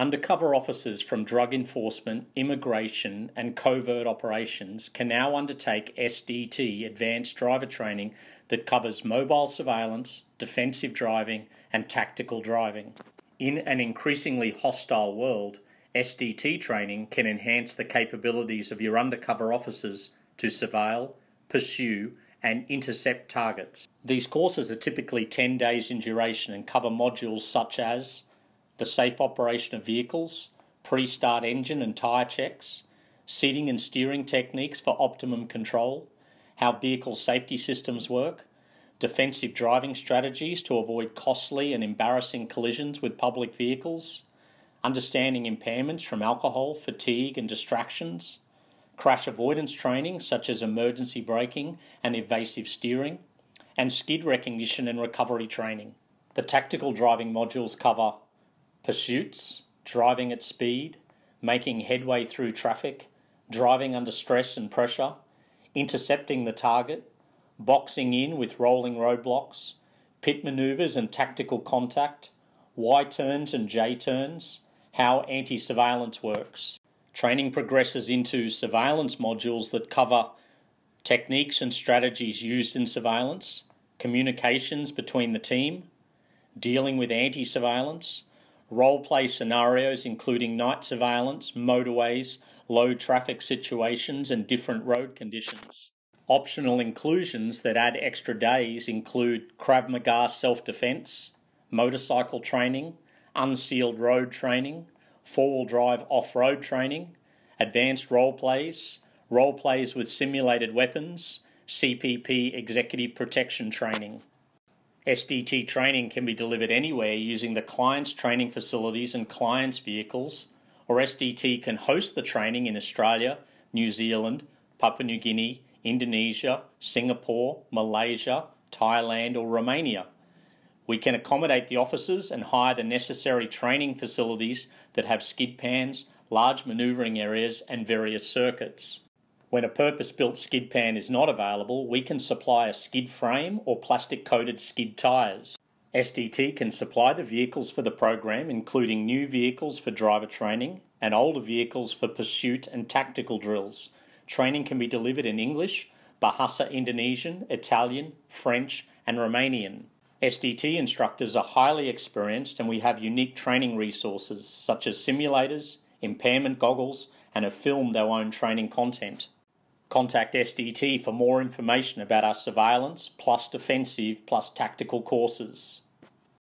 Undercover officers from drug enforcement, immigration, and covert operations can now undertake SDT advanced driver training that covers mobile surveillance, defensive driving, and tactical driving. In an increasingly hostile world, SDT training can enhance the capabilities of your undercover officers to surveil, pursue, and intercept targets. These courses are typically 10 days in duration and cover modules such as the safe operation of vehicles, pre start engine and tyre checks, seating and steering techniques for optimum control, how vehicle safety systems work, defensive driving strategies to avoid costly and embarrassing collisions with public vehicles, understanding impairments from alcohol, fatigue, and distractions, crash avoidance training such as emergency braking and evasive steering, and skid recognition and recovery training. The tactical driving modules cover pursuits, driving at speed, making headway through traffic, driving under stress and pressure, intercepting the target, boxing in with rolling roadblocks, pit manoeuvres and tactical contact, Y turns and J turns, how anti surveillance works. Training progresses into surveillance modules that cover techniques and strategies used in surveillance, communications between the team, dealing with anti surveillance, role play scenarios including night surveillance, motorways, low traffic situations, and different road conditions. Optional inclusions that add extra days include Krav Maga self defense, motorcycle training, unsealed road training, four wheel drive off road training, advanced role plays, role plays with simulated weapons, CPP executive protection training. SDT training can be delivered anywhere using the client's training facilities and client's vehicles, or SDT can host the training in Australia, New Zealand, Papua New Guinea, Indonesia, Singapore, Malaysia, Thailand, or Romania. We can accommodate the officers and hire the necessary training facilities that have skid pans, large manoeuvring areas, and various circuits. When a purpose built skid pan is not available, we can supply a skid frame or plastic coated skid tyres. SDT can supply the vehicles for the program, including new vehicles for driver training and older vehicles for pursuit and tactical drills. Training can be delivered in English, Bahasa Indonesian, Italian, French, and Romanian. SDT instructors are highly experienced and we have unique training resources such as simulators, impairment goggles, and have filmed our own training content. Contact SDT for more information about our surveillance plus defensive plus tactical courses.